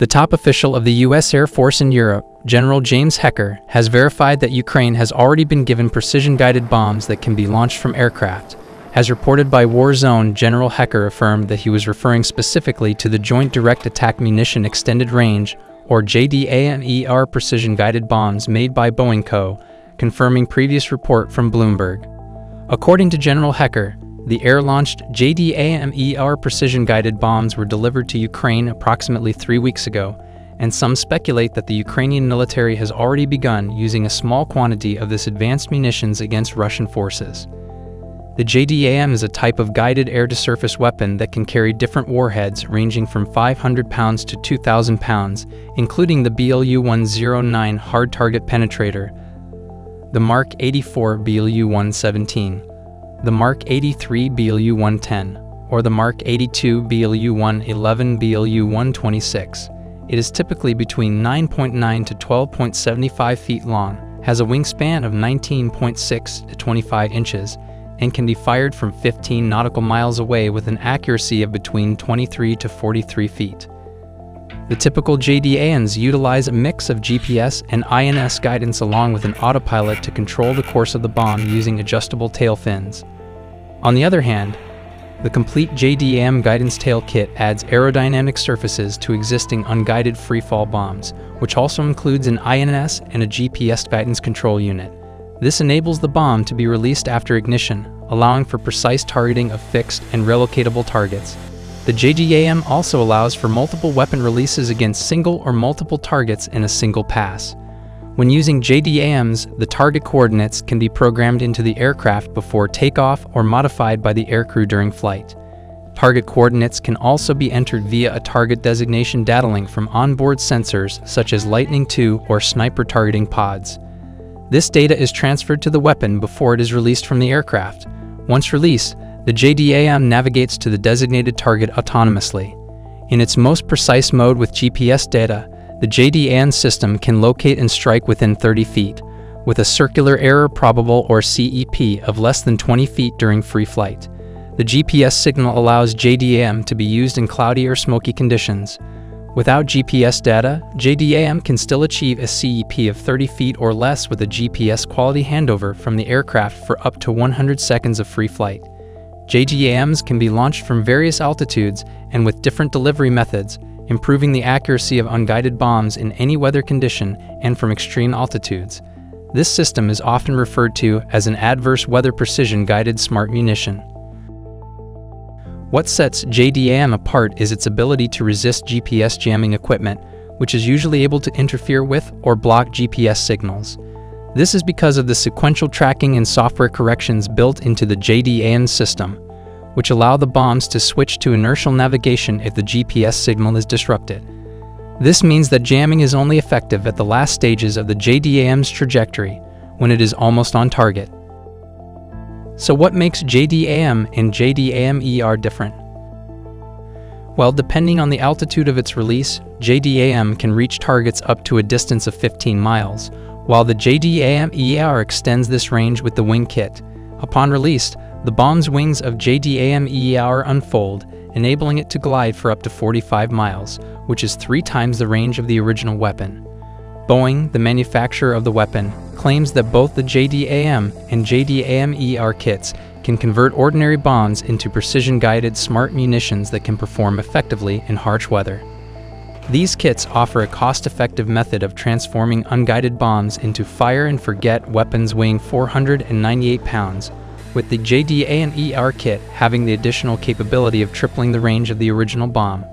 The top official of the U.S. Air Force in Europe, General James Hecker, has verified that Ukraine has already been given precision guided bombs that can be launched from aircraft. As reported by Warzone, General Hecker affirmed that he was referring specifically to the Joint Direct Attack Munition Extended Range, or JDAM-ER precision guided bombs made by Boeing Co., confirming previous report from Bloomberg. According to General Hecker, the air-launched JDAM-ER precision-guided bombs were delivered to Ukraine approximately three weeks ago, and some speculate that the Ukrainian military has already begun using a small quantity of this advanced munitions against Russian forces. The JDAM is a type of guided air-to-surface weapon that can carry different warheads ranging from 500 pounds to 2,000 pounds, including the BLU-109 hard target penetrator, the Mark 84 BLU-117, the Mark 83 BLU-110, or the Mark 82 BLU-111 BLU-126. It is typically between 9.9 to 12.75 feet long, has a wingspan of 19.6 to 25 inches, and can be fired from 15 nautical miles away with an accuracy of between 23 to 43 feet. The typical JDAMs utilize a mix of GPS and INS guidance along with an autopilot to control the course of the bomb using adjustable tail fins. On the other hand, the complete JDAM guidance tail kit adds aerodynamic surfaces to existing unguided freefall bombs, which also includes an INS and a GPS guidance control unit. This enables the bomb to be released after ignition, allowing for precise targeting of fixed and relocatable targets. The JDAM also allows for multiple weapon releases against single or multiple targets in a single pass. When using JDAMs, the target coordinates can be programmed into the aircraft before takeoff or modified by the aircrew during flight. Target coordinates can also be entered via a target designation data link from onboard sensors such as Litening II or sniper targeting pods. This data is transferred to the weapon before it is released from the aircraft. Once released, the JDAM navigates to the designated target autonomously. In its most precise mode with GPS data, the JDAM system can locate and strike within 30 feet, with a circular error probable or CEP of less than 20 feet during free flight. The GPS signal allows JDAM to be used in cloudy or smoky conditions. Without GPS data, JDAM can still achieve a CEP of 30 feet or less with a GPS quality handover from the aircraft for up to 100 seconds of free flight. JDAMs can be launched from various altitudes and with different delivery methods, improving the accuracy of unguided bombs in any weather condition and from extreme altitudes. This system is often referred to as an adverse weather precision guided smart munition. What sets JDAM apart is its ability to resist GPS jamming equipment, which is usually able to interfere with or block GPS signals. This is because of the sequential tracking and software corrections built into the JDAM system, which allow the bombs to switch to inertial navigation if the GPS signal is disrupted. This means that jamming is only effective at the last stages of the JDAM's trajectory, when it is almost on target. So what makes JDAM and JDAM-ER different? Well, depending on the altitude of its release, JDAM can reach targets up to a distance of 15 miles, while the JDAM-ER extends this range with the wing kit. Upon release, the bomb's wings of JDAM-ER unfold, enabling it to glide for up to 45 miles, which is three times the range of the original weapon. Boeing, the manufacturer of the weapon, claims that both the JDAM and JDAM-ER kits can convert ordinary bombs into precision-guided smart munitions that can perform effectively in harsh weather. These kits offer a cost-effective method of transforming unguided bombs into fire-and-forget weapons weighing 498 pounds with the JDAM-ER kit having the additional capability of tripling the range of the original bomb.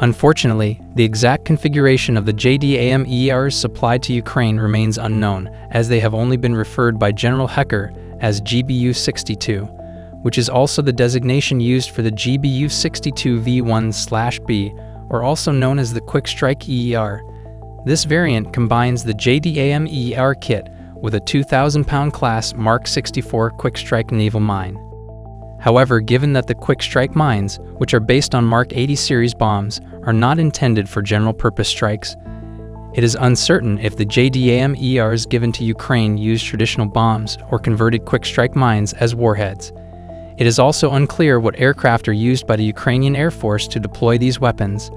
Unfortunately, the exact configuration of the JDAM-ERs supplied to Ukraine remains unknown, as they have only been referred by General Hecker as GBU-62, which is also the designation used for the GBU-62V1-B, or also known as the Quick Strike ER. This variant combines the JDAM-ER kit with a 2,000 pound class Mark 64 Quick Strike naval mine. However, given that the Quick Strike mines, which are based on Mark 80 series bombs, are not intended for general purpose strikes, it is uncertain if the JDAM ERs given to Ukraine used traditional bombs or converted quick strike mines as warheads. It is also unclear what aircraft are used by the Ukrainian Air Force to deploy these weapons.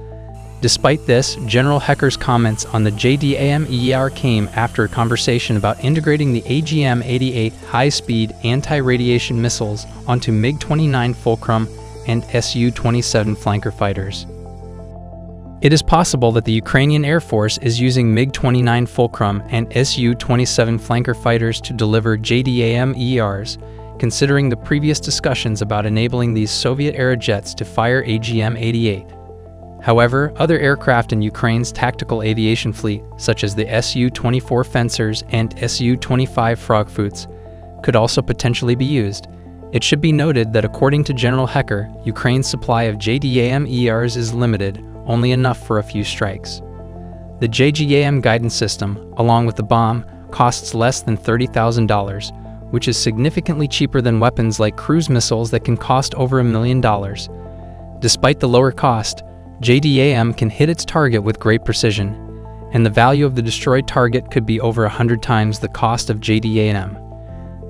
Despite this, General Hecker's comments on the JDAM-ER came after a conversation about integrating the AGM-88 high-speed anti-radiation missiles onto MiG-29 Fulcrum and Su-27 flanker fighters. It is possible that the Ukrainian Air Force is using MiG-29 Fulcrum and Su-27 flanker fighters to deliver JDAM-ERs, considering the previous discussions about enabling these Soviet-era jets to fire AGM-88. However, other aircraft in Ukraine's tactical aviation fleet, such as the Su-24 Fencers and Su-25 Frogfoots, could also potentially be used. It should be noted that according to General Hecker, Ukraine's supply of JDAM-ERs is limited, only enough for a few strikes. The JDAM guidance system, along with the bomb, costs less than $30,000, which is significantly cheaper than weapons like cruise missiles that can cost over a million dollars. Despite the lower cost, JDAM can hit its target with great precision, and the value of the destroyed target could be over 100 times the cost of JDAM.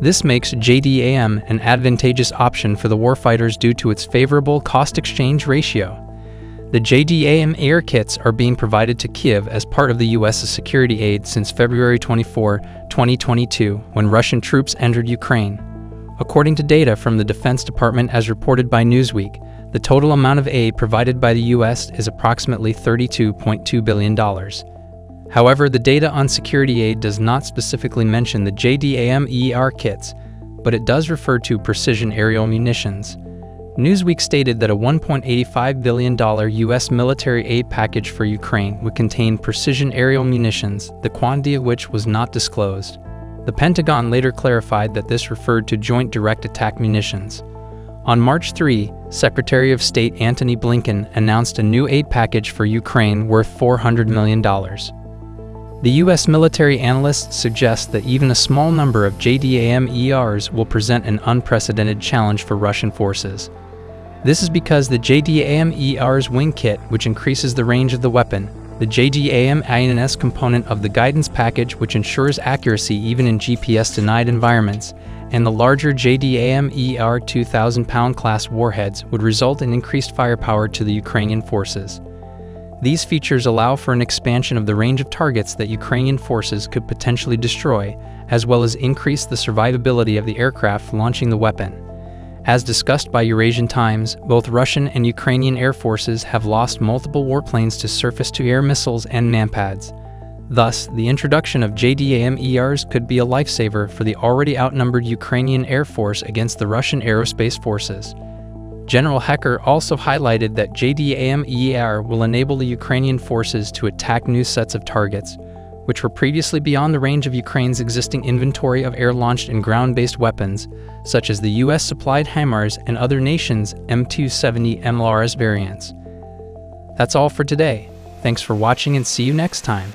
This makes JDAM an advantageous option for the warfighters due to its favorable cost exchange ratio. The JDAM air kits are being provided to Kiev as part of the U.S.'s security aid since February 24, 2022, when Russian troops entered Ukraine. According to data from the Defense Department as reported by Newsweek, the total amount of aid provided by the U.S. is approximately $32.2 billion. However, the data on security aid does not specifically mention the JDAM-ER kits, but it does refer to precision aerial munitions. Newsweek stated that a $1.85 billion U.S. military aid package for Ukraine would contain precision aerial munitions, the quantity of which was not disclosed. The Pentagon later clarified that this referred to Joint Direct Attack munitions. On March 3, Secretary of State Antony Blinken announced a new aid package for Ukraine worth $400 million. The U.S. military analysts suggest that even a small number of JDAM ERs will present an unprecedented challenge for Russian forces. This is because the JDAM ER's wing kit, which increases the range of the weapon, the JDAM INS component of the guidance package, which ensures accuracy even in GPS denied environments, and the larger JDAM ER 2000 pound class warheads would result in increased firepower to the Ukrainian forces. These features allow for an expansion of the range of targets that Ukrainian forces could potentially destroy, as well as increase the survivability of the aircraft launching the weapon. As discussed by Eurasian Times, both Russian and Ukrainian air forces have lost multiple warplanes to surface to air missiles and manpads. Thus, the introduction of JDAM ERs could be a lifesaver for the already outnumbered Ukrainian Air Force against the Russian aerospace forces. General Hecker also highlighted that JDAM ER will enable the Ukrainian forces to attack new sets of targets, which were previously beyond the range of Ukraine's existing inventory of air launched and ground based weapons, such as the US supplied HIMARS and other nations' M270 MLRS variants. That's all for today. Thanks for watching and see you next time.